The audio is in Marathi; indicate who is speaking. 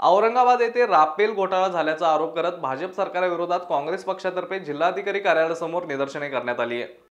Speaker 1: औरंगाबाद येथे राफेल घोटाळा झाल्याचा आरोप करत भाजप सरकारविरोधात काँग्रेस पक्षातर्फे जिल्हाधिकारी कार्यालयासमोर निदर्शने करण्यात आली आहे.